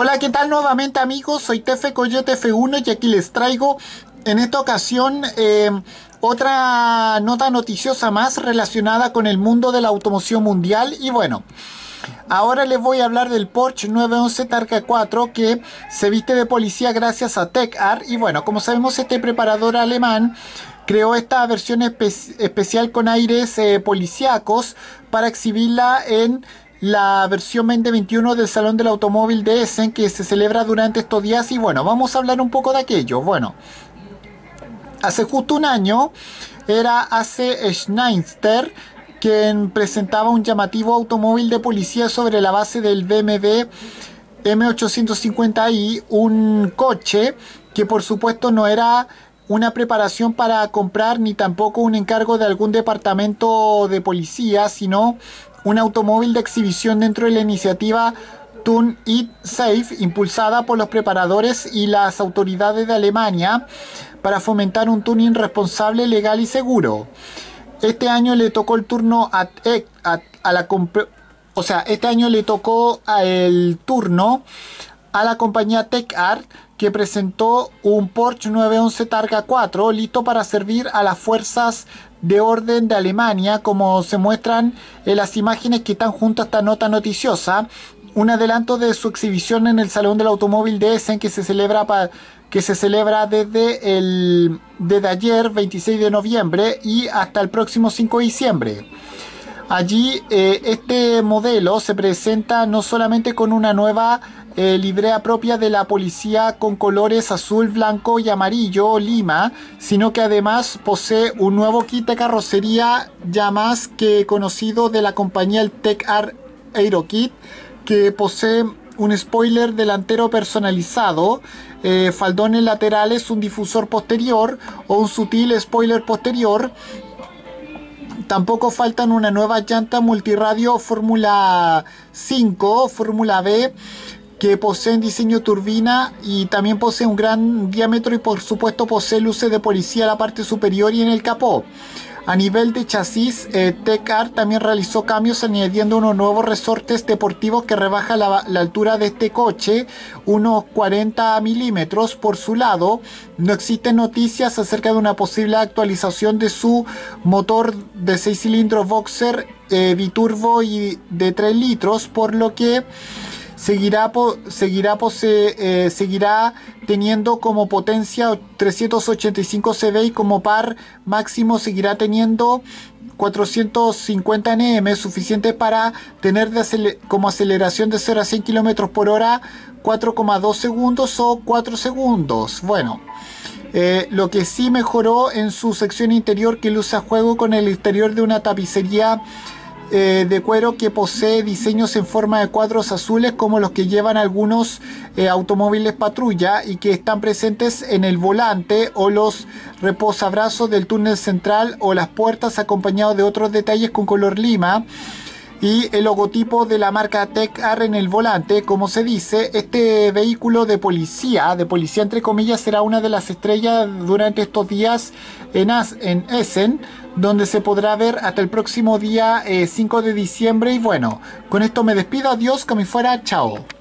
Hola, ¿qué tal nuevamente amigos? Soy Tefe Coyote F1 y aquí les traigo en esta ocasión eh, otra nota noticiosa más relacionada con el mundo de la automoción mundial y bueno. Ahora les voy a hablar del Porsche 911 Targa 4 que se viste de policía gracias a TechArt y bueno, como sabemos este preparador alemán creó esta versión especial con aires eh, policíacos para exhibirla en la versión 2021 del Salón del Automóvil de Essen que se celebra durante estos días y bueno, vamos a hablar un poco de aquello. Bueno, hace justo un año era Ace Schneider quien presentaba un llamativo automóvil de policía sobre la base del BMW M850i, un coche que por supuesto no era una preparación para comprar ni tampoco un encargo de algún departamento de policía, sino un automóvil de exhibición dentro de la iniciativa Tune It Safe, impulsada por los preparadores y las autoridades de Alemania para fomentar un tuning responsable, legal y seguro. Este año le tocó el turno a, a, la o sea, este año le tocó el turno a la compañía TechArt que presentó un Porsche 911 Targa 4 listo para servir a las fuerzas de orden de Alemania, como se muestran en las imágenes que están junto a esta nota noticiosa. Un adelanto de su exhibición en el Salón del Automóvil de Essen que se celebra, que se celebra desde, el, ayer, 26 de noviembre, y hasta el próximo 5 de diciembre. Allí eh, este modelo se presenta no solamente con una nueva eh, librea propia de la policía con colores azul, blanco y amarillo Lima, sino que además posee un nuevo kit de carrocería ya más que conocido de la compañía el Tech Art Aerokit, que posee un spoiler delantero personalizado, eh, faldones laterales, un difusor posterior o un sutil spoiler posterior. Tampoco faltan una nueva llanta multiradio Fórmula 5, Fórmula B, que poseen diseño turbina y también posee un gran diámetro y por supuesto posee luces de policía en la parte superior y en el capó. A nivel de chasis, eh, también realizó cambios añadiendo unos nuevos resortes deportivos que rebaja la, altura de este coche unos 40 milímetros por su lado. No existen noticias acerca de una posible actualización de su motor de 6 cilindros Boxer eh, biturbo y de 3 litros, por lo que seguirá, seguirá, eh, seguirá teniendo como potencia 385 CV y como par máximo seguirá teniendo 450 Nm, suficiente para tener como aceleración de 0 a 100 km por hora 4,2 segundos o 4 segundos. Bueno, eh, lo que sí mejoró en su sección interior que luce a juego con el exterior de una tapicería eh, de cuero que posee diseños en forma de cuadros azules como los que llevan algunos eh, automóviles patrulla y que están presentes en el volante o los reposabrazos del túnel central o las puertas acompañados de otros detalles con color lima y el logotipo de la marca Tech R en el volante. Como se dice, este vehículo de policía, de policía entre comillas, será una de las estrellas durante estos días en, en Essen, donde se podrá ver hasta el próximo día 5 eh, de diciembre. Y bueno, con esto me despido. Adiós, que me fuera. Chao.